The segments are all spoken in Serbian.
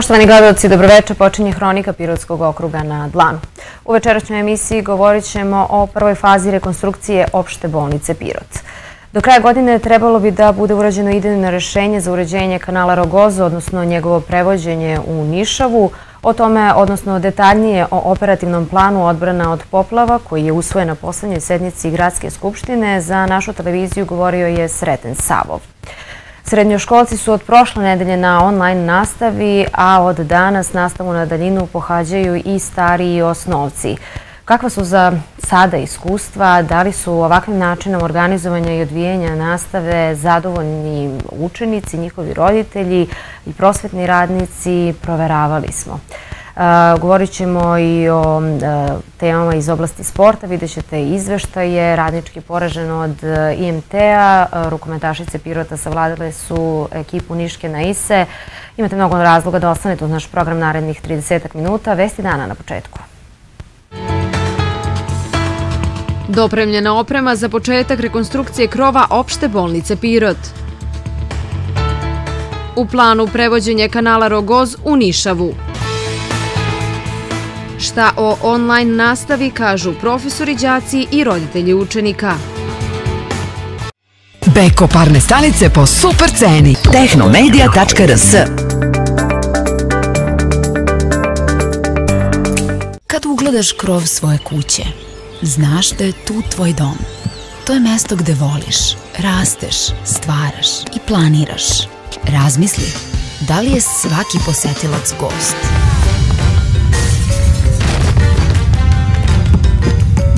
Poštovani gledalci, dobroveče, počinje Hronika Pirotskog okruga na Dlanu. U večerašnjoj emisiji govorit ćemo o prvoj fazi rekonstrukcije opšte bolnice Pirot. Do kraja godine trebalo bi da bude urađeno idejno rešenje za uređenje kanala Rogozo, odnosno njegovo prevođenje u Nišavu. O tome, odnosno detaljnije o operativnom planu odbrana od poplava, koji je usvojen na poslednjoj sednici Gradske skupštine, za našu televiziju govorio je Sreten Savov. Srednjoškolci su od prošle nedelje na online nastavi, a od danas nastavu na daljinu pohađaju i stariji osnovci. Kakva su za sada iskustva, da li su ovakvim načinom organizovanja i odvijenja nastave zadovoljni učenici, njihovi roditelji i prosvetni radnici, proveravali smo. Govorit ćemo i o temama iz oblasti sporta. Vidjet ćete izveštaje. Radnički poražen od IMT-a. Rukometašice Pirota savladale su ekipu Niške na ISE. Imate mnogo razloga da ostanete uz naš program narednih 30 minuta. Vesti dana na početku. Dopremljena oprema za početak rekonstrukcije krova opšte bolnice Pirot. U planu prevođenje kanala Rogoz u Nišavu. Šta o online nastavi kažu profesori, đaci i roditelji učenika. Beko parne stanice po super ceni. Tehnomedia.rs Kad ugledaš krov svoje kuće, znaš da je tu tvoj dom. To je mesto gde voliš, rasteš, stvaraš i planiraš. Razmisli, da li je svaki posetilac gost?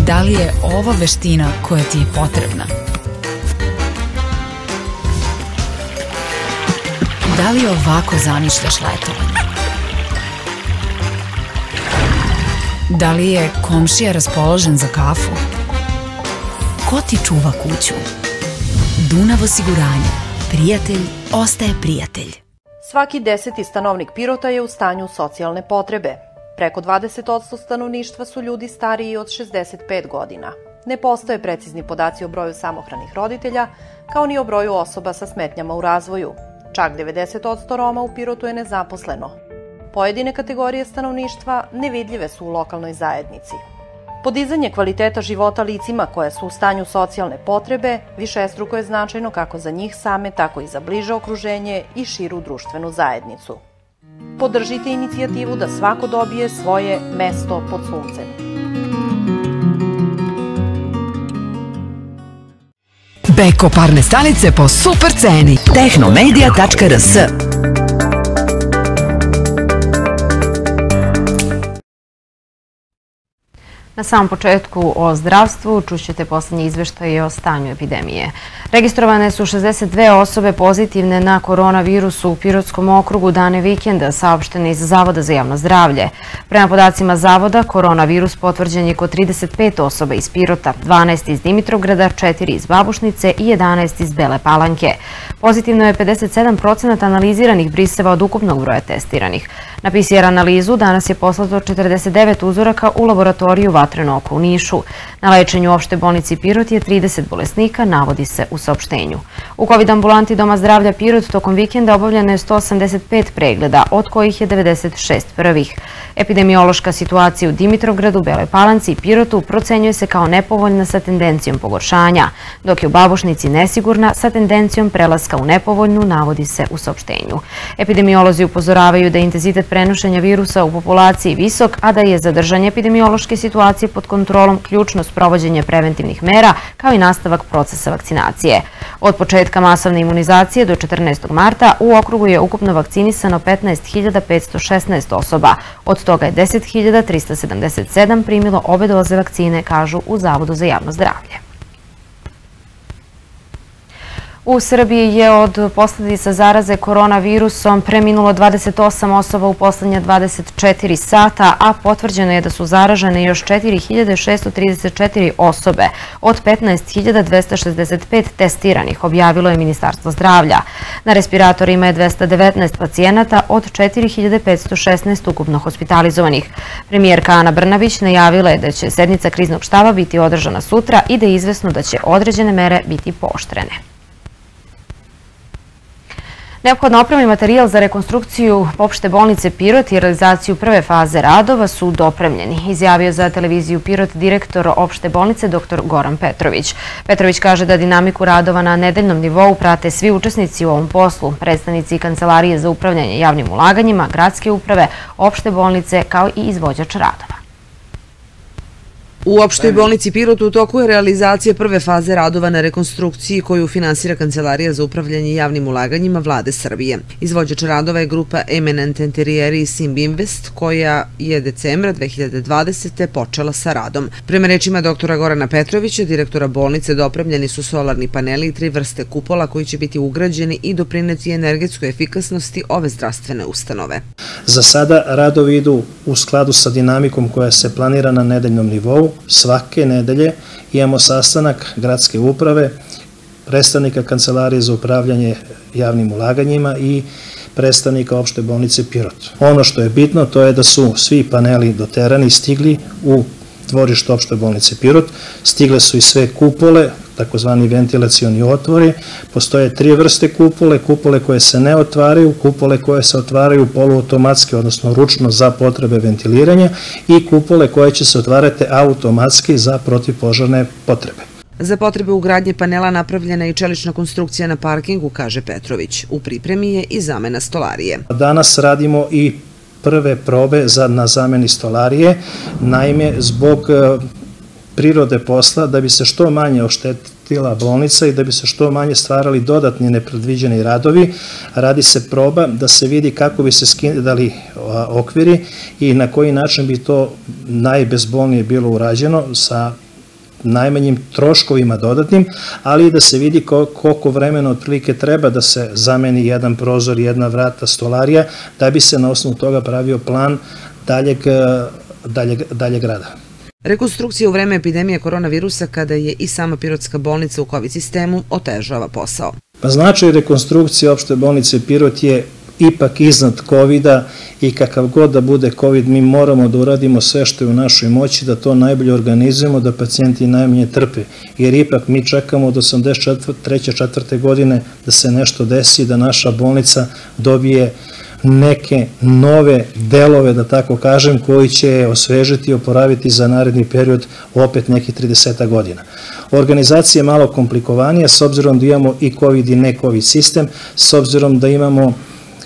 Da li je ovo veština koja ti je potrebna? Da li ovako zamišljaš letovanje? Da li je komšija raspoložen za kafu? Ko ti čuva kuću? Dunav osiguranje. Prijatelj ostaje prijatelj. Svaki deseti stanovnik Pirota je u stanju socijalne potrebe. Preko 20% stanovništva su ljudi stariji od 65 godina. Ne postoje precizni podaci o broju samohranih roditelja, kao ni o broju osoba sa smetnjama u razvoju. Čak 90% Roma u Pirotu je nezaposleno. Pojedine kategorije stanovništva nevidljive su u lokalnoj zajednici. Podizanje kvaliteta života licima koje su u stanju socijalne potrebe višestruko je značajno kako za njih same, tako i za bliže okruženje i širu društvenu zajednicu. Podržite inicijativu da svako dobije svoje mesto pod suncem. Beko parne stanice po super ceni. Tehnomedia.rs Na samom početku o zdravstvu čućete poslednje izveštaje o stanju epidemije. Registrovane su 62 osobe pozitivne na koronavirusu u Pirotskom okrugu dane vikenda, saopštene iz Zavoda za javno zdravlje. Prema podacima Zavoda, koronavirus potvrđen je kod 35 osoba iz Pirota, 12 iz Dimitrovgrada, 4 iz Babušnice i 11 iz Bele Palanke. Pozitivno je 57% analiziranih briseva od ukupnog broja testiranih. Na PCR analizu danas je poslato 49 uzoraka u laboratoriju Vatreno oko u Nišu. Na lečenju u opšte bolnici Pirot je 30 bolesnika, navodi se u saopštenju. U COVID ambulanti Doma zdravlja Pirot tokom vikenda obavljeno je 185 pregleda, od kojih je 96 prvih. Epidemiološka situacija u Dimitrovgradu, Beloj Palanci i Pirotu procenjuje se kao nepovoljna sa tendencijom pogoršanja, dok je u Babušnici nesigurna sa tendencijom prelaska u nepovoljnu, navodi se u saopštenju. Epidemiolozi upozoravaju da je intenzitet prenošenja virusa u populaciji visok, a da je zadržanje epidemiološke situacije pod kontrolom ključno sprovođenje preventivnih mera, kao i nastavak procesa vakcinacije. Od početka masovne imunizacije do 14. marta u okrugu je ukupno vakcinisano 15.516 osoba. Od toga je 10.377 primilo obe doze vakcine, kažu u Zavodu za javno zdravlje. U Srbiji je od posledica zaraze koronavirusom preminulo 28 osoba u poslednje 24 sata, a potvrđeno je da su zaražene još 4634 osobe od 15.265 testiranih, objavilo je Ministarstvo zdravlja. Na respiratorima je 219 pacijenata od 4516 ukupno hospitalizovanih. Premijerka Ana Brnavić najavila je da će sednica kriznog štaba biti održana sutra i da je izvesno da će određene mere biti pooštrene. Neophodna oprema i materijal za rekonstrukciju opšte bolnice Pirot i realizaciju prve faze radova su dopremljeni, izjavio za televiziju Pirot direktor opšte bolnice dr. Goran Petrović. Petrović kaže da dinamiku radova na nedeljnom nivou prate svi učesnici u ovom poslu, predstavnici Kancelarije za upravljanje javnim ulaganjima, gradske uprave, opšte bolnice kao i izvođač radova. U opštoj bolnici Pirot u toku je realizacija prve faze radova na rekonstrukciji koju finansira Kancelarija za upravljanje javnim ulaganjima vlade Srbije. Izvođač radova je grupa Eminent Interieri Simb Invest koja je decembra 2020. počela sa radom. Prema rečima doktora Gorana Petrovića, direktora bolnice, dopremljeni su solarni paneli i tri vrste kupola koji će biti ugrađeni i doprineti energetskoj efikasnosti ove zdravstvene ustanove. Za sada radovi idu u skladu sa dinamikom koja se planira na nedeljnom nivou, svake nedelje imamo sastanak gradske uprave, predstavnika Kancelarije za upravljanje javnim ulaganjima i predstavnika opšte bolnice Pirot. Ono što je bitno to je da su svi paneli doterani stigli u dvorište opšte bolnice Pirot, stigle su i sve kupole, takozvani ventilacioni otvori, postoje tri vrste kupole, kupole koje se ne otvaraju, kupole koje se otvaraju poluautomatski, odnosno ručno za potrebe ventiliranja i kupole koje će se otvarati automatski za protivpožarne potrebe. Za potrebe ugradnje panela napravljena je i čelična konstrukcija na parkingu, kaže Petrović. U pripremi je i zamena stolarije. Danas radimo i prve probe za, na zameni stolarije, naime zbog prirode posla da bi se što manje oštetila bolnica i da bi se što manje stvarali dodatni nepredviđeni radovi, radi se proba da se vidi kako bi se skidali okviri i na koji način bi to najbezbolnije bilo urađeno sa najmanjim troškovima dodatnim, ali i da se vidi koliko vremena otprilike treba da se zameni jedan prozor, jedna vrata, stolarija, da bi se na osnovu toga pravio plan daljeg, daljeg, daljeg rada. Rekonstrukcija u vreme epidemije koronavirusa kada je i sama Pirotska bolnica u COVID sistemu otežava posao. Pa značaj rekonstrukcije opšte bolnice Pirot je ipak iznad covid i kakav god da bude COVID, mi moramo da uradimo sve što je u našoj moći, da to najbolje organizujemo, da pacijenti najmanje trpe. Jer ipak mi čekamo od 83. četvrte godine da se nešto desi, da naša bolnica dobije neke nove delove, da tako kažem, koji će osvežiti i oporaviti za naredni period opet nekih 30 godina. Organizacija je malo komplikovanija s obzirom da imamo i COVID i ne COVID sistem, s obzirom da imamo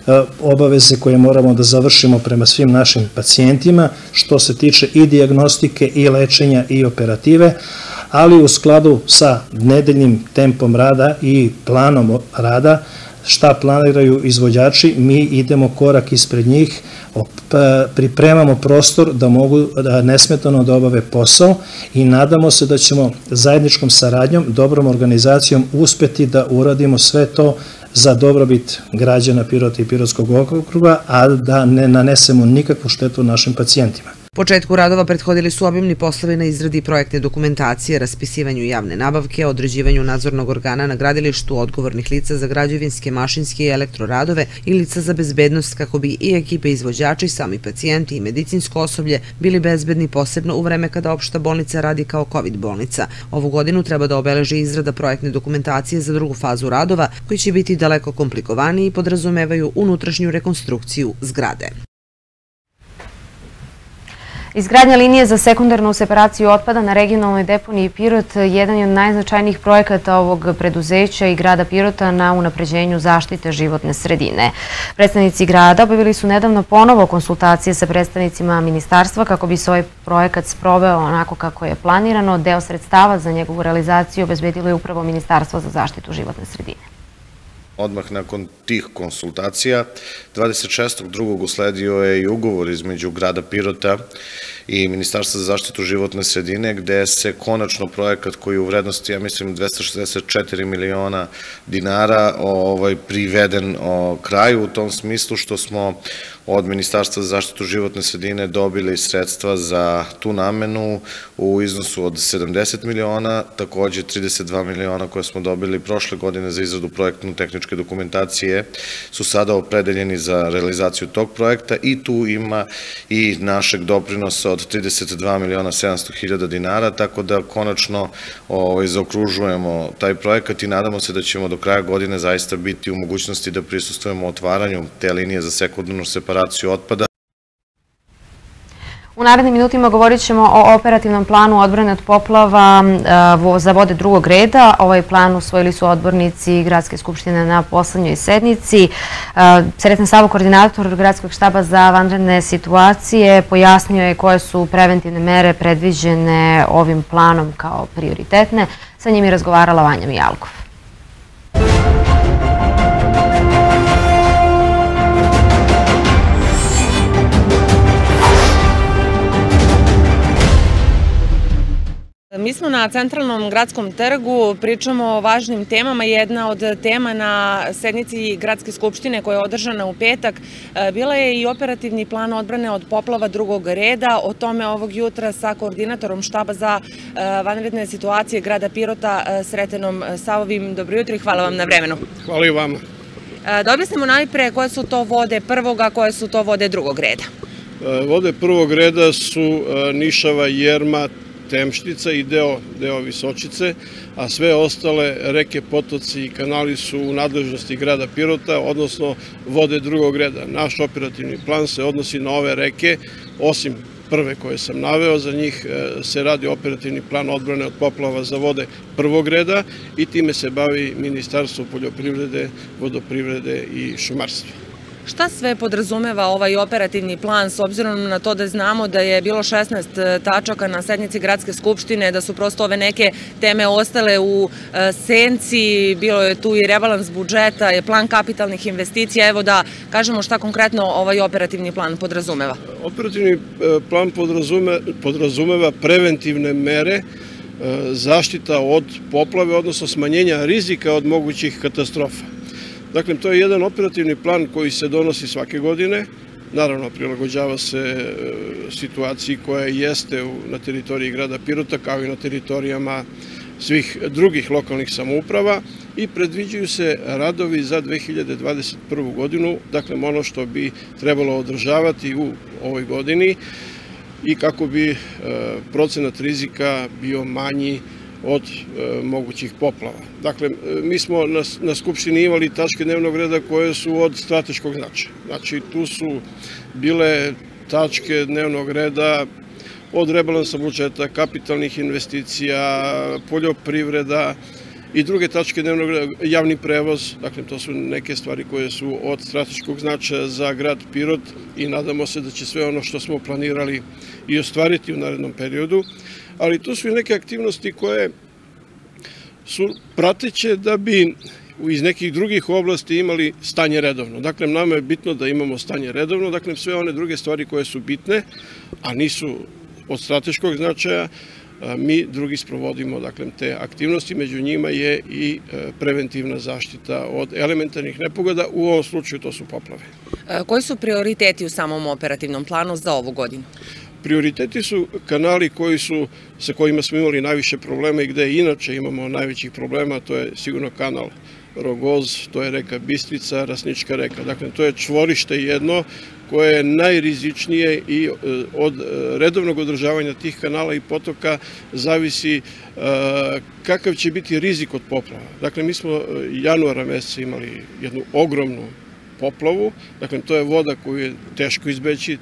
E, obaveze koje moramo da završimo prema svim našim pacijentima, što se tiče i diagnostike i lečenja i operative, ali u skladu sa nedeljnim tempom rada i planom rada, šta planiraju izvođači, mi idemo korak ispred njih, pripremamo prostor da mogu da nesmetano da obave posao i nadamo se da ćemo zajedničkom saradnjom, dobrom organizacijom uspeti da uradimo sve to za dobrobit građana Pirota i Pirotskog okruga, a da ne nanesemo nikakvu štetu našim pacijentima. Početku radova prethodili su obimni poslovi na izradi projektne dokumentacije, raspisivanju javne nabavke, određivanju nadzornog organa na gradilištu odgovornih lica za građevinske, mašinske i elektroradove i lica za bezbednost kako bi i ekipe izvođača i sami pacijenti i medicinsko osoblje bili bezbedni posebno u vreme kada opšta bolnica radi kao COVID bolnica. Ovu godinu treba da obeleži izrada projektne dokumentacije za drugu fazu radova koji će biti daleko komplikovaniji i podrazumevaju unutrašnju rekonstrukciju zgrade. Izgradnja linije za sekundarnu separaciju otpada na regionalnoj deponiji Pirot jedan je od najznačajnijih projekata ovog preduzeća i grada Pirota na unapređenju zaštite životne sredine. Predstavnici grada obavili su nedavno ponovo konsultacije sa predstavnicima ministarstva kako bi se ovaj projekat sproveo onako kako je planirano. Deo sredstava za njegovu realizaciju obezbedilo je upravo Ministarstvo za zaštitu životne sredine. Odmah nakon tih konsultacija, 26.2. usledio je i ugovor između grada Pirota i Ministarstva za zaštitu životne sredine, gde se konačno projekat koji je u vrednosti, ja mislim, 264 miliona dinara ovaj, priveden o kraju u tom smislu što smo od Ministarstva za zaštitu životne sredine dobili sredstva za tu namenu u iznosu od 70 miliona, takođe 32 miliona koje smo dobili prošle godine za izradu projektno-tehničke dokumentacije su sada opredeljeni za realizaciju tog projekta i tu ima i našeg doprinosa od 32 miliona 700 hiljada dinara, tako da konačno ovaj, zaokružujemo taj projekat i nadamo se da ćemo do kraja godine zaista biti u mogućnosti da prisustujemo otvaranju te linije za sekundarnu separaciju otpada. U narednim minutima govorit ćemo o operativnom planu odbrane od poplava za vode drugog reda. Ovaj plan usvojili su odbornici Gradske skupštine na poslednjoj sednici. Sretan Savo, koordinator Gradskog štaba za vanredne situacije, pojasnio je koje su preventivne mere predviđene ovim planom kao prioritetne. Sa njim je razgovarala Vanja Mijalkov. Mi smo na centralnom gradskom trgu, pričamo o važnim temama. Jedna od tema na sednici Gradske skupštine koja je održana u petak e, bila je i operativni plan odbrane od poplava drugog reda. O tome ovog jutra sa koordinatorom štaba za e, vanredne situacije grada Pirota, e, Sretenom Savovim. Dobro jutro i hvala vam na vremenu. Hvala i vama. Da objasnimo najpre koje su to vode prvog, a koje su to vode drugog reda. Vode prvog reda su Nišava, Jerma, Temštica i deo, deo Visočice, a sve ostale reke, potoci i kanali su u nadležnosti grada Pirota, odnosno vode drugog reda. Naš operativni plan se odnosi na ove reke, osim prve koje sam naveo, za njih e, se radi operativni plan odbrane od poplava za vode prvog reda i time se bavi Ministarstvo poljoprivrede, vodoprivrede i šumarstva. Šta sve podrazumeva ovaj operativni plan s obzirom na to da znamo da je bilo 16 e, tačaka na sednici Gradske skupštine, da su prosto ove neke teme ostale u e, senci, bilo je tu i rebalans budžeta, je plan kapitalnih investicija, evo da kažemo šta konkretno ovaj operativni plan podrazumeva. Operativni e, plan podrazumeva preventivne mere zaštita od poplave, odnosno smanjenja rizika od mogućih katastrofa. Dakle, to je jedan operativni plan koji se donosi svake godine, naravno prilagođava se e, situaciji koja jeste na teritoriji grada Pirota kao i na teritorijama svih drugih lokalnih samouprava i predviđaju se radovi za 2021. godinu, dakle ono što bi trebalo održavati u ovoj godini i kako bi e, procenat rizika bio manji od e, mogućih poplava. Dakle, e, mi smo na, na Skupštini imali tačke dnevnog reda koje su od strateškog značaja. Znači, tu su bile tačke dnevnog reda od rebalansa budžeta, kapitalnih investicija, poljoprivreda i druge tačke dnevnog reda, javni prevoz, dakle to su neke stvari koje su od strateškog značaja za grad Pirot i nadamo se da će sve ono što smo planirali i ostvariti u narednom periodu ali to su i neke aktivnosti koje su prateće da bi iz nekih drugih oblasti imali stanje redovno. Dakle, nama je bitno da imamo stanje redovno, dakle, sve one druge stvari koje su bitne, a nisu od strateškog značaja, mi drugi sprovodimo dakle, te aktivnosti, među njima je i e, preventivna zaštita od elementarnih nepogoda, u ovom slučaju to su poplave. E, koji su prioriteti u samom operativnom planu za ovu godinu? Prioriteti su kanali koji su, sa kojima smo imali najviše problema i gde inače imamo najvećih problema, to je sigurno kanal Rogoz, to je reka Bistrica, Rasnička reka. Dakle, to je čvorište jedno koje je najrizičnije i e, od e, redovnog održavanja tih kanala i potoka zavisi e, kakav će biti rizik od poplava. Dakle, mi smo januara meseca imali jednu ogromnu poplavu, dakle to je voda koju je teško izbeći,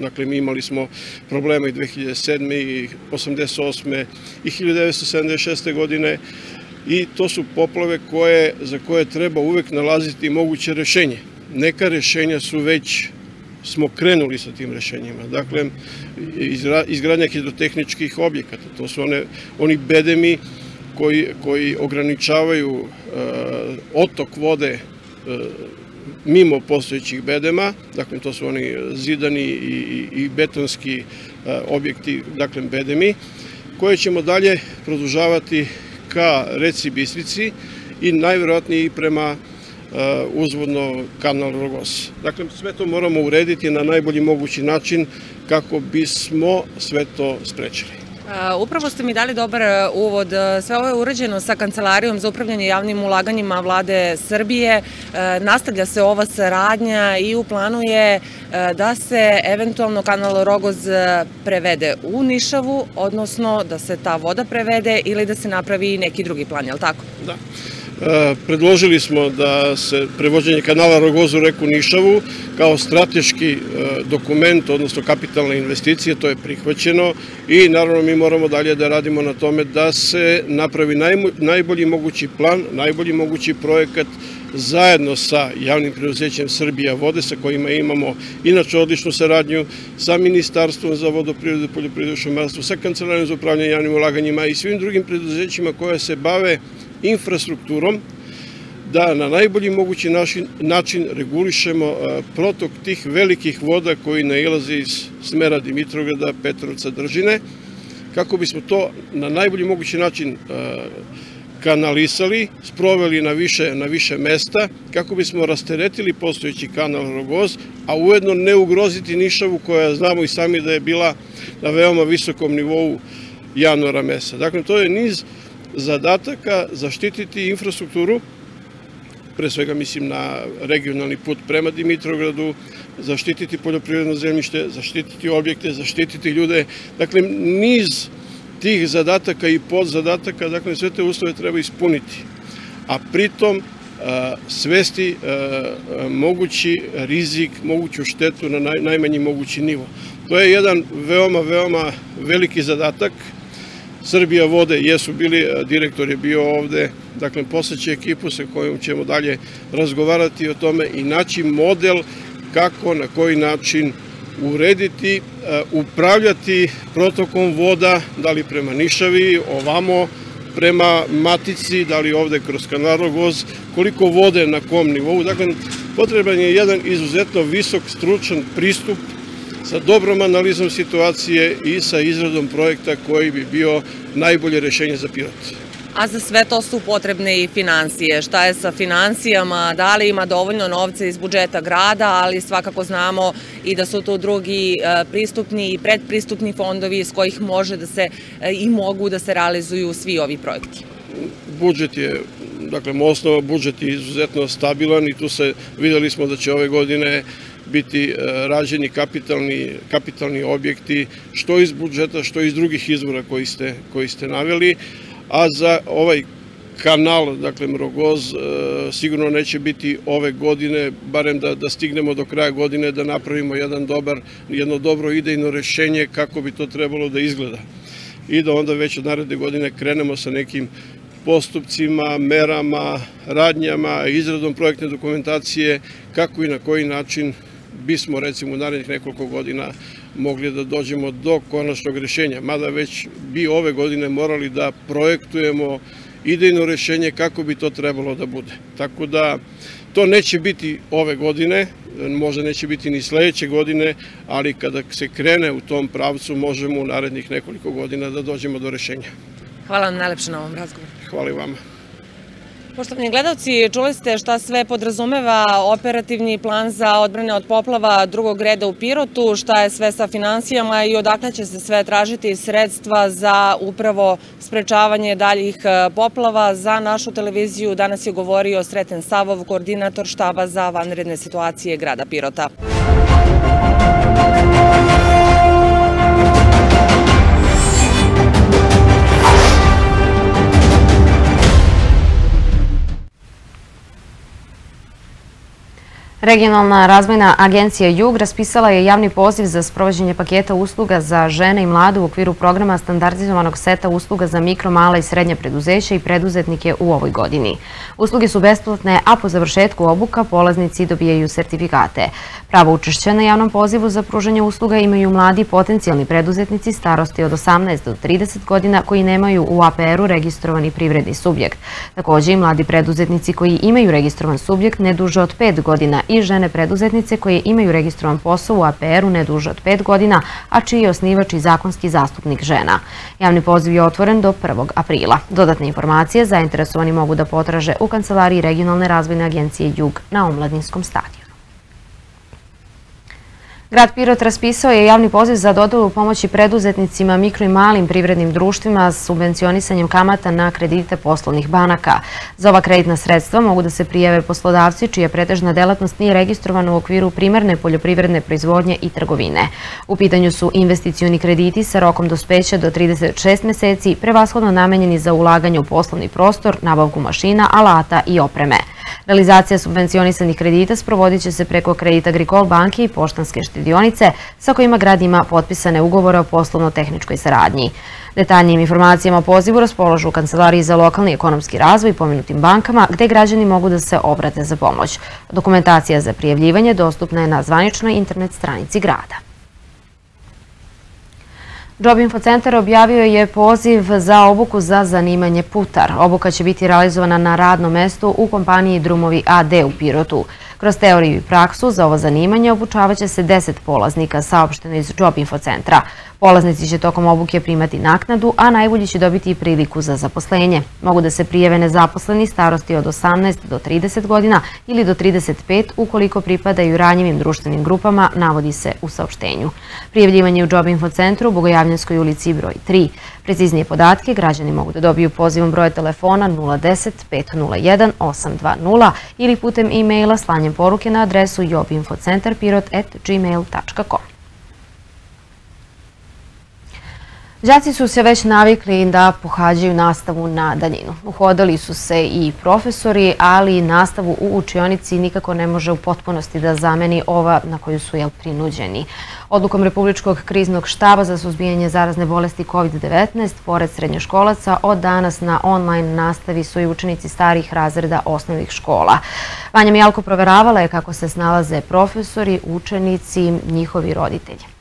dakle mi imali smo problema i 2007. i 88. i 1976. godine i to su poplave koje, za koje treba uvek nalaziti moguće rešenje. Neka rešenja su već smo krenuli sa tim rešenjima. Dakle, izgradnja hidrotehničkih objekata, to su one, oni bedemi koji, koji ograničavaju uh, otok vode uh, mimo postojećih bedema, dakle to su oni zidani i, i betonski e, objekti, dakle bedemi, koje ćemo dalje produžavati ka reci Bistrici i najverovatnije prema e, uzvodno kanal Rogos. Dakle, sve to moramo urediti na najbolji mogući način kako bismo sve to sprečili. Upravo ste mi dali dobar e, uvod. E, sve ovo je urađeno sa Kancelarijom za upravljanje javnim ulaganjima vlade Srbije. Nastavlja se ova saradnja i u planu je da se eventualno kanal Rogoz prevede u Nišavu, odnosno da se ta voda prevede ili da se napravi neki drugi plan, je li tako? Da. E, predložili smo da se prevođenje kanala Rogozu reku Nišavu kao strateški e, dokument, odnosno kapitalne investicije, to je prihvaćeno i naravno mi moramo dalje da radimo na tome da se napravi najbolji mogući plan, najbolji mogući projekat zajedno sa javnim preduzećem Srbija vode sa kojima imamo inače odličnu saradnju sa Ministarstvom za vodoprirodu, poljoprirodu i šumarstvo, sa Kancelarijom za upravljanje javnim ulaganjima i svim drugim preduzećima koja se bave infrastrukturom da na najbolji mogući način regulišemo protok tih velikih voda koji nailaze iz smera Dimitrograda, Petrovca, Držine, kako bismo to na najbolji mogući način kanalisali, sproveli na više, na više mesta, kako bismo rasteretili postojeći kanal Rogoz, a ujedno ne ugroziti Nišavu koja znamo i sami da je bila na veoma visokom nivou januara mesa. Dakle, to je niz zadataka zaštititi infrastrukturu, pre svega mislim na regionalni put prema Dimitrogradu, zaštititi poljoprivredno zemljište, zaštititi objekte, zaštititi ljude. Dakle, niz tih zadataka i podzadataka, dakle, sve te uslove treba ispuniti. A pritom svesti mogući rizik, moguću štetu na najmanji mogući nivo. To je jedan veoma, veoma veliki zadatak, Srbija vode jesu bili, e, direktor je bio ovde, dakle posleće ekipu sa kojom ćemo dalje razgovarati o tome i naći model kako, na koji način urediti, e, upravljati protokom voda, da li prema Nišavi, ovamo, prema Matici, da li ovde kroz Kanarogoz, koliko vode na kom nivou. Dakle, potreban je jedan izuzetno visok stručan pristup sa dobrom analizom situacije i sa izradom projekta koji bi bio najbolje rešenje za Pirot. A za sve to su potrebne i financije. Šta je sa financijama? Da li ima dovoljno novca iz budžeta grada, ali svakako znamo i da su tu drugi e, pristupni i predpristupni fondovi iz kojih može da se e, i mogu da se realizuju svi ovi projekti. Budžet je dakle, osnova budžet je izuzetno stabilan i tu se videli smo da će ove godine biti e, rađeni kapitalni, kapitalni objekti, što iz budžeta, što iz drugih izvora koji ste, koji ste naveli, a za ovaj kanal, dakle Mrogoz, e, sigurno neće biti ove godine, barem da, da stignemo do kraja godine da napravimo jedan dobar, jedno dobro idejno rešenje kako bi to trebalo da izgleda. I da onda već od naredne godine krenemo sa nekim postupcima, merama, radnjama, izradom projektne dokumentacije, kako i na koji način bismo recimo u narednih nekoliko godina mogli da dođemo do konačnog rešenja, mada već bi ove godine morali da projektujemo idejno rešenje kako bi to trebalo da bude. Tako da to neće biti ove godine, možda neće biti ni sledeće godine, ali kada se krene u tom pravcu možemo u narednih nekoliko godina da dođemo do rešenja. Hvala vam najlepše na ovom razgovoru. Hvala i vama. Poštovani gledalci, čuli ste šta sve podrazumeva operativni plan za odbrane od poplava drugog reda u Pirotu, šta je sve sa financijama i odakle će se sve tražiti sredstva za upravo sprečavanje daljih e, poplava. Za našu televiziju danas je govorio Sreten Savov, koordinator štaba za vanredne situacije grada Pirota. Regionalna razvojna agencija Jug raspisala je javni poziv za sprovođenje paketa usluga za žene i mlade u okviru programa standardizovanog seta usluga za mikro, mala i srednje preduzeća i preduzetnike u ovoj godini. Usluge su besplatne, a po završetku obuka polaznici dobijaju sertifikate. Pravo učešće na javnom pozivu za pružanje usluga imaju mladi potencijalni preduzetnici starosti od 18 do 30 godina koji nemaju u APR-u registrovani privredni subjekt. Takođe i mladi preduzetnici koji imaju registrovan subjekt ne duže od 5 godina i žene preduzetnice koje imaju registrovan posao u APR-u ne duže od 5 godina, a čiji je osnivač i zakonski zastupnik žena. Javni poziv je otvoren do 1. aprila. Dodatne informacije zainteresovani mogu da potraže u Kancelariji regionalne razvojne agencije Jug na Omladinskom stadiju. Grad Pirot raspisao je javni poziv za dodelu pomoći preduzetnicima, mikro i malim privrednim društvima s subvencionisanjem kamata na kredite poslovnih banaka. Za ova kreditna sredstva mogu da se prijave poslodavci čija pretežna delatnost nije registrovana u okviru primarne poljoprivredne proizvodnje i trgovine. U pitanju su investicioni krediti sa rokom dospeća do 36 meseci, prevashodno namenjeni za ulaganje u poslovni prostor, nabavku mašina, alata i opreme. Realizacija subvencionisanih kredita sprovodit će se preko kredita Agricol banke i poštanske štedionice sa kojima grad ima potpisane ugovore o poslovno-tehničkoj saradnji. Detaljnijim informacijama o pozivu raspoložu u Kancelariji za lokalni ekonomski razvoj pomenutim bankama gde građani mogu da se obrate za pomoć. Dokumentacija za prijavljivanje dostupna je na zvaničnoj internet stranici grada. Job Info Centar objavio je poziv za obuku za zanimanje putar. Obuka će biti realizovana na radnom mestu u kompaniji Drumovi AD u Pirotu. Kroz teoriju i praksu za ovo zanimanje obučavaće se 10 polaznika saopšteno iz Job Info centra. Polaznici će tokom obuke primati naknadu, a najbolji će dobiti i priliku za zaposlenje. Mogu da se prijeve nezaposleni starosti od 18 do 30 godina ili do 35 ukoliko pripadaju ranjivim društvenim grupama, navodi se u saopštenju. Prijavljivanje u Job Info centru u Bogojavljanskoj ulici broj 3. Preciznije podatke građani mogu da dobiju pozivom broje telefona 010 501 820 ili putem e-maila slanjem poruke na adresu jobinfocentarpirot.gmail.com. Đaci su se već navikli da pohađaju nastavu na daljinu. Uhodali su se i profesori, ali nastavu u učionici nikako ne može u potpunosti da zameni ova na koju su jel, prinuđeni. Odlukom Republičkog kriznog štaba za suzbijanje zarazne bolesti COVID-19, pored srednjoškolaca, od danas na online nastavi su i učenici starih razreda osnovnih škola. Vanja Mijalko proveravala je kako se snalaze profesori, učenici, njihovi roditelji.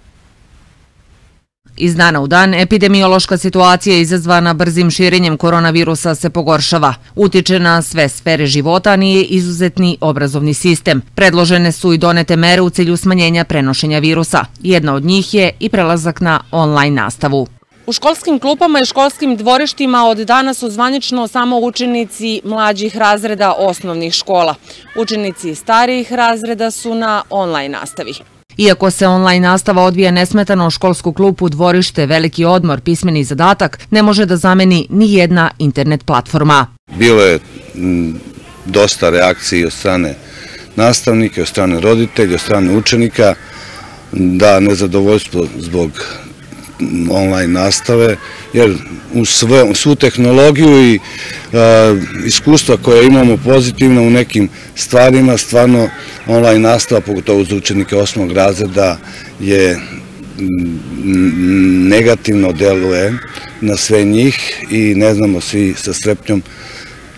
Iz dana u dan, epidemiološka situacija izazvana brzim širenjem koronavirusa se pogoršava. Utiče na sve sfere života, nije izuzetni obrazovni sistem. Predložene su i donete mere u cilju smanjenja prenošenja virusa. Jedna od njih je i prelazak na online nastavu. U školskim klupama i školskim dvorištima od danas su zvanično samo učenici mlađih razreda osnovnih škola. Učenici starijih razreda su na online nastavi. Iako se online nastava odvija nesmetano u školsku klupu, dvorište, veliki odmor, pismeni zadatak, ne može da zameni ni jedna internet platforma. Bilo je dosta reakcije od strane nastavnika, od strane roditelja, od strane učenika, da nezadovoljstvo zbog online nastave, jer u svu tehnologiju i iskustva koje imamo pozitivno u nekim stvarima, stvarno online nastava, pogotovo za učenike osmog razreda, je negativno deluje na sve njih i ne znamo svi sa strepnjom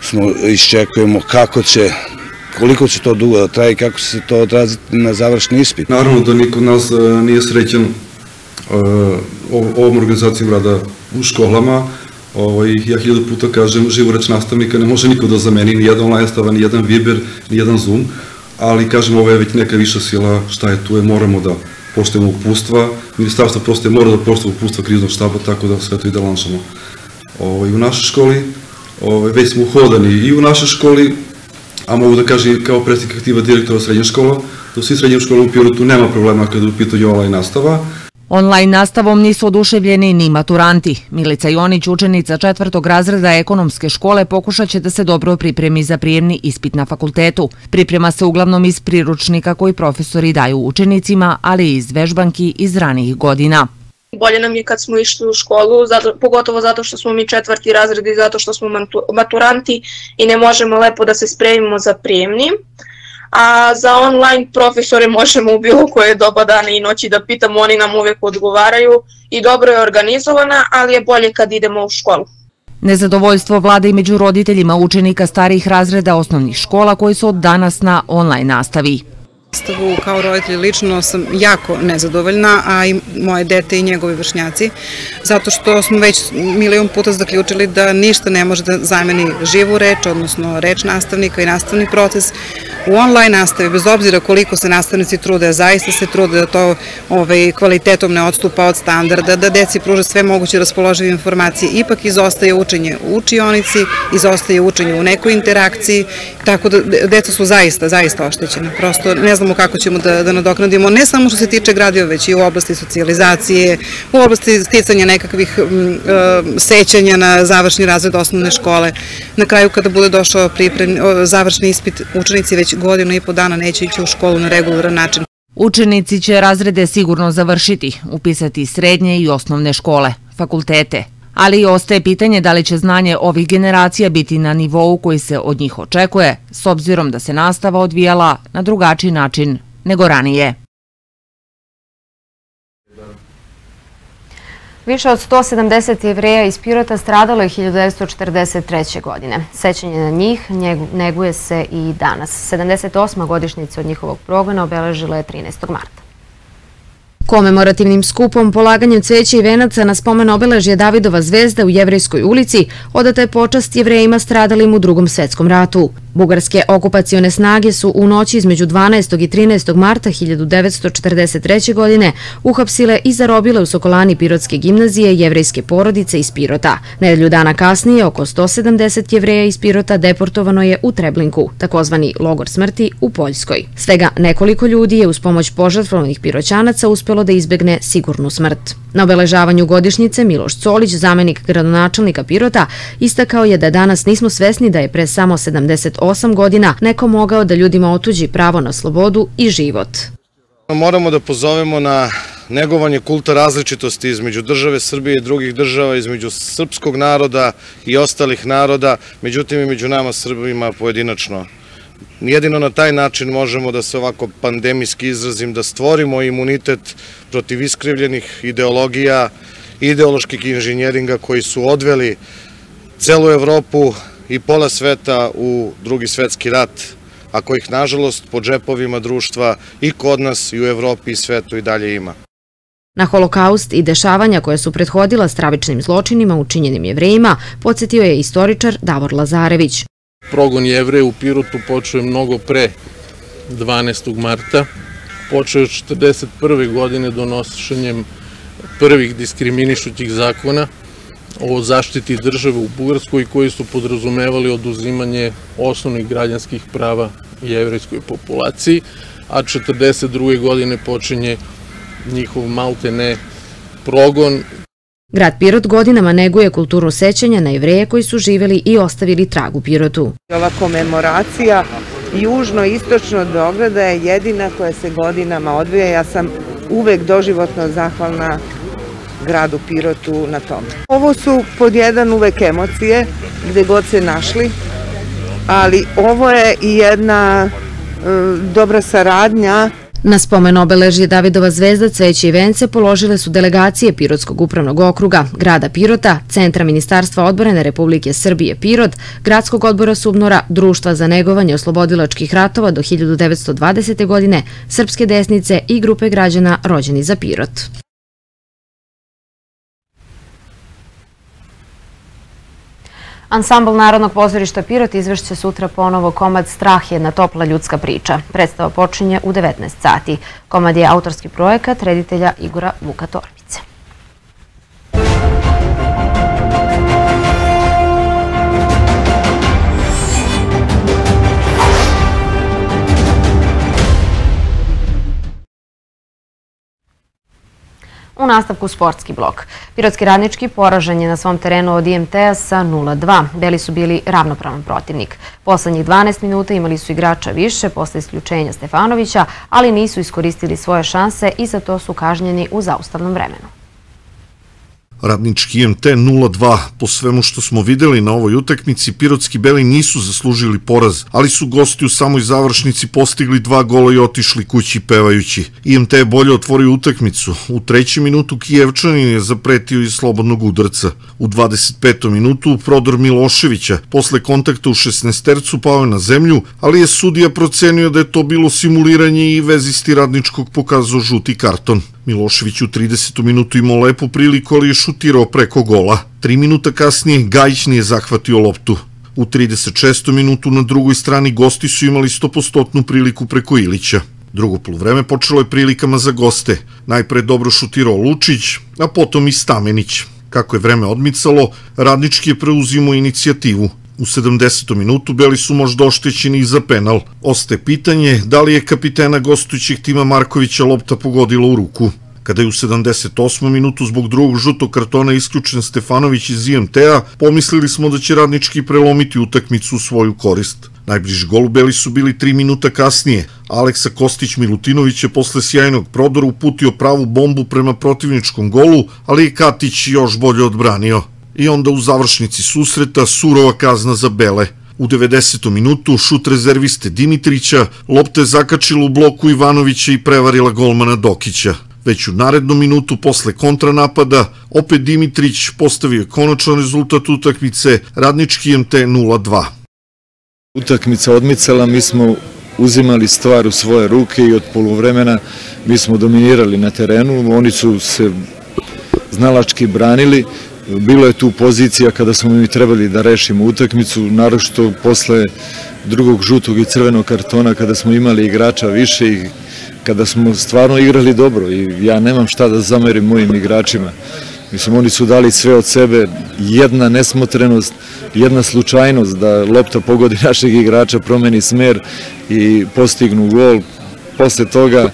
smo iščekujemo kako će koliko će to dugo da traje i kako će se to odraziti na završni ispit. Naravno da niko nas nije srećan ovom organizacijom rada u školama, Ovaj, ja hiljadu puta kažem, živoreč nastavnika ne može niko da zameni, ni jedan online stava, ni jedan Viber, ni jedan Zoom, ali kažem, ovo je već neka viša sila, šta je tu je, moramo da poštujemo upustva, ministarstvo prosto je mora da poštuje upustva kriznog štaba, tako da sve to i lanšamo. Ovaj, u našoj školi, ovaj, već smo uhodani i u našoj školi, a mogu da kažem kao predsjednik aktiva direktora srednje škola, da u svim srednjim školama u Pirotu nema problema kada u pitanju online nastava, Online nastavom nisu oduševljeni ni maturanti. Milica Jonić, učenica četvrtog razreda ekonomske škole, pokušat će da se dobro pripremi za prijemni ispit na fakultetu. Priprema se uglavnom iz priručnika koji profesori daju učenicima, ali i iz vežbanki iz ranih godina. Bolje nam je kad smo išli u školu, pogotovo zato što smo mi četvrti razred i zato što smo maturanti i ne možemo lepo da se spremimo za prijemni a za online profesore možemo u bilo koje doba dana i noći da pitamo, oni nam uvek odgovaraju i dobro je organizovana, ali je bolje kad idemo u školu. Nezadovoljstvo vlada i među roditeljima učenika starih razreda osnovnih škola koji su od danas na online nastavi. Nastavu kao roditelj lično sam jako nezadovoljna, a i moje dete i njegovi vršnjaci, zato što smo već milion puta zaključili da ništa ne može da zameni živu reč, odnosno reč nastavnika i nastavni proces u online nastavi, bez obzira koliko se nastavnici trude, zaista se trude da to ovaj, kvalitetom ne odstupa od standarda, da deci pruže sve moguće raspoložive informacije, ipak izostaje učenje u učionici, izostaje učenje u nekoj interakciji Tako da deca su zaista, zaista oštećena. Prosto ne znamo kako ćemo da, da nadoknadimo, ne samo što se tiče gradiva, već i u oblasti socijalizacije, u oblasti sticanja nekakvih e, sećanja na završni razred osnovne škole. Na kraju kada bude došao završni ispit, učenici već godinu i po dana neće ići u školu na regularan način. Učenici će razrede sigurno završiti, upisati srednje i osnovne škole, fakultete, ali ostaje pitanje da li će znanje ovih generacija biti na nivou koji se od njih očekuje, s obzirom da se nastava odvijala na drugačiji način nego ranije. Više od 170 jevreja iz Pirota stradalo je 1943. godine. Sećanje na njih neguje se i danas. 78. godišnjica od njihovog progona obeležila je 13. marta. Komemorativnim skupom polaganjem cveća i venaca na spomen obeležje Davidova zvezda u Jevrejskoj ulici odata je počast jevrejima stradalim u drugom svetskom ratu. Bugarske okupacione snage su u noći između 12. i 13. marta 1943. godine uhapsile i zarobile u Sokolani Pirotske gimnazije jevrejske porodice iz Pirota. Nedelju dana kasnije oko 170 jevreja iz Pirota deportovano je u Treblinku, takozvani logor smrti u Poljskoj. Svega nekoliko ljudi je uz pomoć požrtvovanih piroćanaca uspelo da izbegne sigurnu smrt. Na obeležavanju godišnjice Miloš Colić, zamenik gradonačelnika Pirota, istakao je da danas nismo svesni da je pre samo 78 godina neko mogao da ljudima otuđi pravo na slobodu i život. Moramo da pozovemo na negovanje kulta različitosti između države Srbije i drugih država, između srpskog naroda i ostalih naroda, međutim i među nama Srbima pojedinačno. Jedino na taj način možemo da se ovako pandemijski izrazim, da stvorimo imunitet protiv iskrivljenih ideologija, ideoloških inženjeringa koji su odveli celu Evropu i pola sveta u drugi svetski rat, a kojih nažalost po džepovima društva i kod nas i u Evropi i svetu i dalje ima. Na holokaust i dešavanja koje su prethodila stravičnim zločinima učinjenim jevrejima podsjetio je istoričar Davor Lazarević. Progon jevreja u Pirotu počeo je mnogo pre 12. marta. Počeo je 1941. godine donošenjem prvih diskriminišućih zakona o zaštiti države u Bugarskoj koji su podrazumevali oduzimanje osnovnih građanskih prava jevrejskoj populaciji, a 1942. godine počinje njihov malte ne progon Grad Pirot godinama neguje kulturu sećanja na jevreje koji su živeli i ostavili trag u Pirotu. Ova komemoracija južno-istočno od Beograda je jedina koja se godinama odvija. Ja sam uvek doživotno zahvalna gradu Pirotu na tome. Ovo su pod jedan uvek emocije gde god se našli, ali ovo je i jedna e, dobra saradnja Na spomen obeležje Davidova zvezda, cveće i vence položile su delegacije Pirotskog upravnog okruga, grada Pirota, Centra Ministarstva odborene Republike Srbije Pirot, Gradskog odbora Subnora, Društva za negovanje oslobodilačkih ratova do 1920. godine, Srpske desnice i grupe građana rođeni za Pirot. Ansambl Narodnog pozorišta Pirot izvešće sutra ponovo komad Strah jedna topla ljudska priča. Predstava počinje u 19 sati. Komad je autorski projekat reditelja Igora Vuka Torbice. U nastavku sportski blok. Pirotski radnički poražen je na svom terenu od IMT-a sa 0-2. Beli su bili ravnopravan protivnik. Poslednjih 12 minuta imali su igrača više posle isključenja Stefanovića, ali nisu iskoristili svoje šanse i za to su kažnjeni u zaustavnom vremenu. Radnički IMT 0-2. Po svemu što smo videli na ovoj utakmici, Pirotski Beli nisu zaslužili poraz, ali su gosti u samoj završnici postigli dva gola i otišli kući pevajući. IMT je bolje otvorio utakmicu. U treći minutu Kijevčanin je zapretio iz slobodnog udarca. U 25. minutu prodor Miloševića, posle kontakta u 16 tercu pao je na zemlju, ali je sudija procenio da je to bilo simuliranje i vezisti radničkog pokazao žuti karton. Milošević u 30. minutu imao lepu priliku, ali je šutirao preko gola. Tri minuta kasnije Gajić nije zahvatio loptu. U 36. minutu na drugoj strani gosti su imali 100% priliku preko Ilića. Drugo polovreme počelo je prilikama za goste. Najpre dobro šutirao Lučić, a potom i Stamenić. Kako je vreme odmicalo, Radnički je preuzimo inicijativu. U 70. minutu beli su možda oštećeni i za penal. Ostaje pitanje da li je kapitena gostujućih tima Markovića lopta pogodila u ruku. Kada je u 78. minutu zbog drugog žutog kartona isključen Stefanović iz IMT-a, pomislili smo da će radnički prelomiti utakmicu u svoju korist. Najbliži gol Beli su bili 3 minuta kasnije. Aleksa Kostić-Milutinović je posle sjajnog prodora uputio pravu bombu prema protivničkom golu, ali je Katić još bolje odbranio. I onda u završnici susreta surova kazna za Bele. U 90. minutu šut rezerviste Dimitrića, lopta je zakačila u bloku Ivanovića i prevarila golmana Dokića. Već u narednom minutu posle kontranapada, opet Dimitrić postavio konačan rezultat utakmice, radnički MT 0-2. Utakmica odmicala, mi smo uzimali stvar u svoje ruke i od polovremena mi smo dominirali na terenu, oni su se znalački branili, bilo je tu pozicija kada smo mi trebali da rešimo utakmicu, naročito posle drugog žutog i crvenog kartona kada smo imali igrača više i kada smo stvarno igrali dobro i ja nemam šta da zamerim mojim igračima. Mislim, oni su dali sve od sebe, jedna nesmotrenost, jedna slučajnost da lopta pogodi našeg igrača, promeni smer i postignu gol. Posle toga,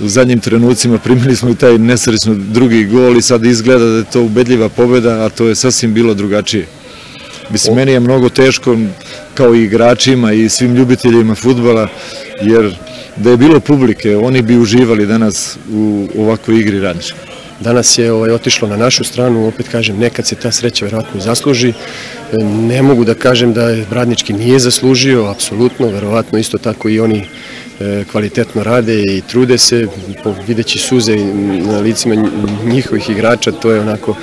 u zadnjim trenucima primili smo i taj nesrećno drugi gol i sad izgleda da je to ubedljiva pobeda, a to je sasvim bilo drugačije. Mislim, meni je mnogo teško, kao i igračima i svim ljubiteljima futbala, jer da je bilo publike, oni bi uživali danas u ovakvoj igri radnička. Danas je ovaj, otišlo na našu stranu, opet kažem, nekad se ta sreća verovatno zasluži. Ne mogu da kažem da je Radnički nije zaslužio, apsolutno, verovatno isto tako i oni kvalitetno rade i trude se, videći suze na licima njihovih igrača, to je onako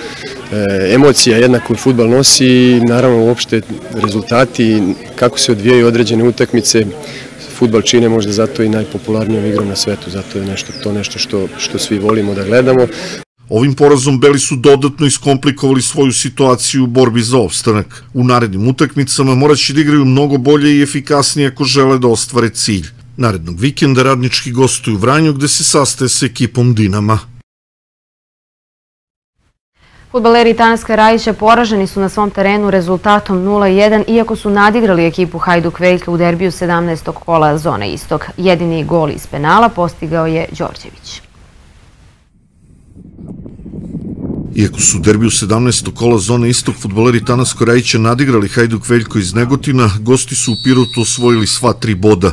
e, emocija jedna koju futbal nosi i naravno uopšte rezultati, kako se odvijaju određene utakmice, futbal čine možda zato i najpopularnijom igrom na svetu, zato je nešto, to nešto što, što svi volimo da gledamo. Ovim porazom Beli su dodatno iskomplikovali svoju situaciju u borbi za opstanak. U narednim utakmicama moraće da igraju mnogo bolje i efikasnije ako žele da ostvare cilj. Narednog vikenda radnički gostuju u Vranju gde se sastaje sa ekipom Dinama. Futbaleri Tanaska Rajića poraženi su na svom terenu rezultatom 0-1, iako su nadigrali ekipu Hajduk Veljka u derbiju 17. kola zone istog. Jedini gol iz penala postigao je Đorđević. Iako su u derbiju 17. kola zone istog futboleri Tanasko Rajića nadigrali Hajduk Veljko iz Negotina, gosti su u Pirotu osvojili sva tri boda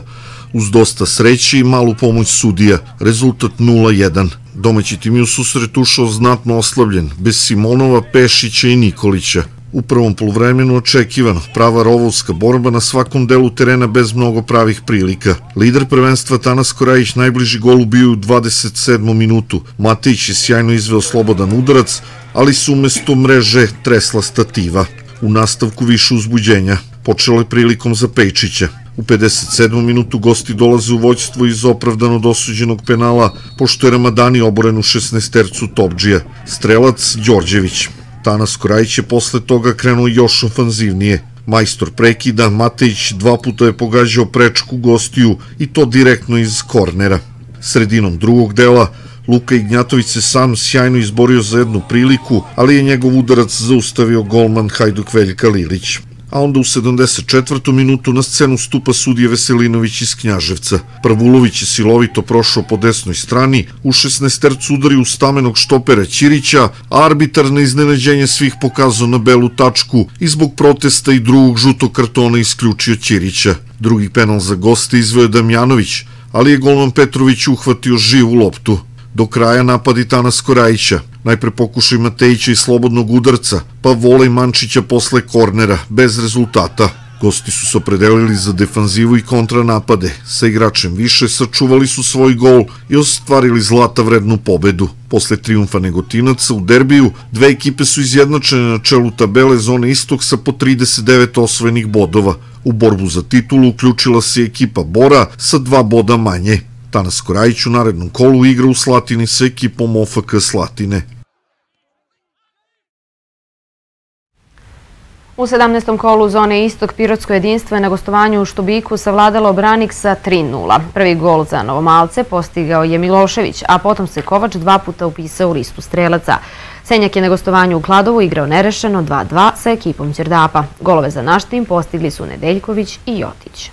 uz dosta sreće i malu pomoć sudija, rezultat 0-1. Domaći tim je u susret ušao znatno oslabljen, bez Simonova, Pešića i Nikolića. U prvom polovremenu očekivano, prava rovovska borba na svakom delu terena bez mnogo pravih prilika. Lider prvenstva Tanas Korajić najbliži golu bio u 27. minutu. Matejić je sjajno izveo slobodan udarac, ali su umesto mreže tresla stativa. U nastavku više uzbuđenja. Počelo je prilikom za Pejčića. U 57. minutu gosti dolaze u vođstvo iz opravdano dosuđenog penala, pošto je Ramadani oboren u 16 tercu Topđija. Strelac Đorđević. Tanas Korajić je posle toga krenuo još ofanzivnije. Majstor prekida, Matejić dva puta je pogađao prečku gostiju i to direktno iz kornera. Sredinom drugog dela Luka Ignjatović se sam sjajno izborio za jednu priliku, ali je njegov udarac zaustavio golman Hajduk Veljka Lilić a onda u 74. minutu na scenu stupa sudije Veselinović iz Knjaževca. Pravulović je silovito prošao po desnoj strani, u 16 tercu udari u stamenog štopera Ćirića, arbitar na iznenađenje svih pokazao na belu tačku i zbog protesta i drugog žutog kartona isključio Ćirića. Drugi penal za goste izveo Damjanović, ali je golman Petrović uhvatio živu loptu. Do kraja napadi Tana Skorajića, najpre pokušaj Matejića i slobodnog udarca, pa volej Mančića posle kornera, bez rezultata. Gosti su se opredelili za defanzivu i kontranapade. Sa igračem više sačuvali su svoj gol i ostvarili zlata vrednu pobedu. Posle triumfa Negotinaca u derbiju, dve ekipe su izjednačene na čelu tabele zone istog sa po 39 osvojenih bodova. U borbu za titulu uključila se ekipa Bora sa dva boda manje. Tanas Korajić u narednom kolu igra u Slatini sa ekipom OFK Slatine. U 17. kolu zone Istok Pirotsko jedinstvo je na gostovanju u Štubiku savladalo Branik sa 3-0. Prvi gol za Novomalce postigao je Milošević, a potom se Kovač dva puta upisao u listu strelaca. Senjak je na gostovanju u Kladovu igrao nerešeno 2-2 sa ekipom Ćerdapa. Golove za naš tim postigli su Nedeljković i Jotić.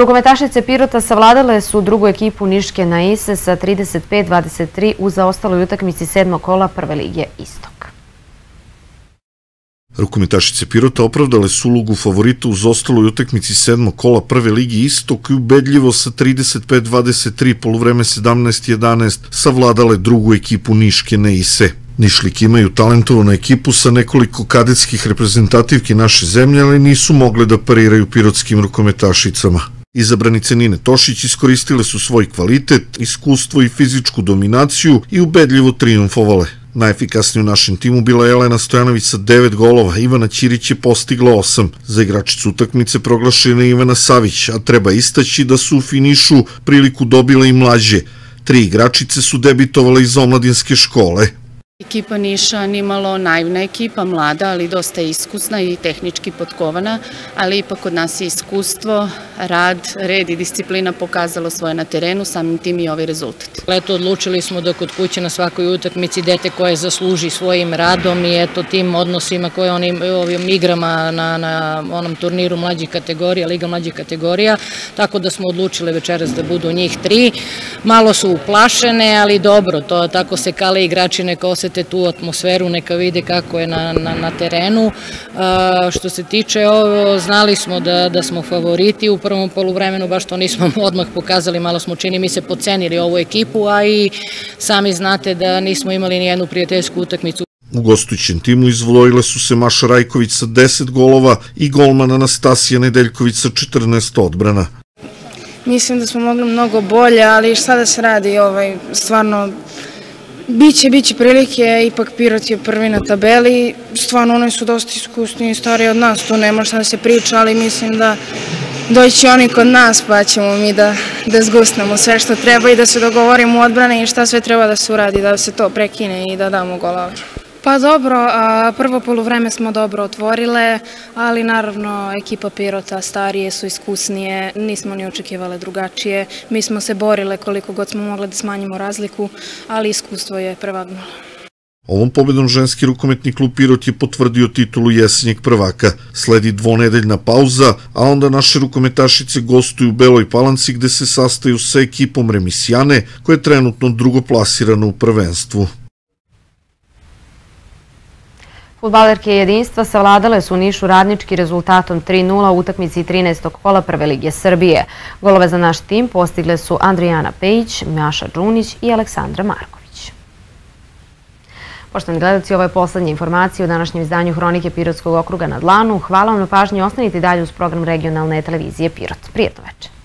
Rukometašice Pirota savladale su drugu ekipu Niške na Ise sa 35-23 u zaostaloj utakmici sedmog kola Prve lige Istok. Rukometašice Pirota opravdale su ulogu favorita uz ostaloj utakmici sedmog kola Prve ligi Istok i ubedljivo sa 35-23 polovreme 17-11 savladale drugu ekipu Niške Neise. Nišlik imaju talentovanu ekipu sa nekoliko kadetskih reprezentativki naše zemlje, ali nisu mogle da pariraju pirotskim rukometašicama. Izabranice Nine Tošić iskoristile su svoj kvalitet, iskustvo i fizičku dominaciju i ubedljivo triumfovale. Najefikasniji u našem timu bila je Elena Stojanović sa 9 golova, Ivana Ćirić je postigla 8. Za igračicu utakmice proglašena je Ivana Savić, a treba istaći da su u finišu priliku dobile i mlađe. Tri igračice su debitovale iz omladinske škole. Ekipa Niša nimalo naivna ekipa, mlada, ali dosta iskusna i tehnički potkovana, ali ipak kod nas je iskustvo, rad, red i disciplina pokazalo svoje na terenu, samim tim i ovaj rezultat. Leto odlučili smo da kod kuće na svakoj utakmici dete koje zasluži svojim radom i eto tim odnosima koje oni ovim igrama na, na onom turniru mlađih kategorija, Liga mlađih kategorija, tako da smo odlučili večeras da budu njih tri. Malo su uplašene, ali dobro, to tako se kale igrači neka osete tu atmosferu, neka vide kako je na, na, na terenu. A, što se tiče ovo, znali smo da, da smo favoriti u prvom poluvremenu, baš to nismo odmah pokazali, malo smo čini mi se pocenili ovu ekipu, a i sami znate da nismo imali ni jednu prijateljsku utakmicu. U gostujućem timu izvojile su se Maša Rajković sa 10 golova i golman Anastasija Nedeljković sa 14 odbrana. Mislim da smo mogli mnogo bolje, ali šta da se radi, ovaj, stvarno Biće, biće prilike, ipak Pirot je prvi na tabeli, stvarno oni su dosta iskusni i stari od nas, tu nema šta da se priča, ali mislim da doći oni kod nas pa ćemo mi da, da zgusnemo sve što treba i da se dogovorimo u odbrane i šta sve treba da se uradi, da se to prekine i da damo golove. Pa dobro, prvo polovreme smo dobro otvorile, ali naravno ekipa Pirota starije su iskusnije, nismo ni očekivale drugačije. Mi smo se borile koliko god smo mogli da smanjimo razliku, ali iskustvo je prevagnulo. Ovom pobedom ženski rukometni klub Pirot je potvrdio titulu jesenjeg prvaka. Sledi dvonedeljna pauza, a onda naše rukometašice gostuju u Beloj Palanci gde se sastaju sa ekipom Remisijane koja je trenutno drugoplasirana u prvenstvu. Futbalerke jedinstva savladale su Nišu radnički rezultatom 3-0 u utakmici 13. kola Prve lige Srbije. Golove za naš tim postigle su Andrijana Pejić, Maša Đunić i Aleksandra Marković. Poštovani gledalci, ovo je poslednja informacija u današnjem izdanju Hronike Pirotskog okruga na Dlanu. Hvala vam na pažnji, ostanite dalje uz program regionalne televizije Pirot. Prijetno večer.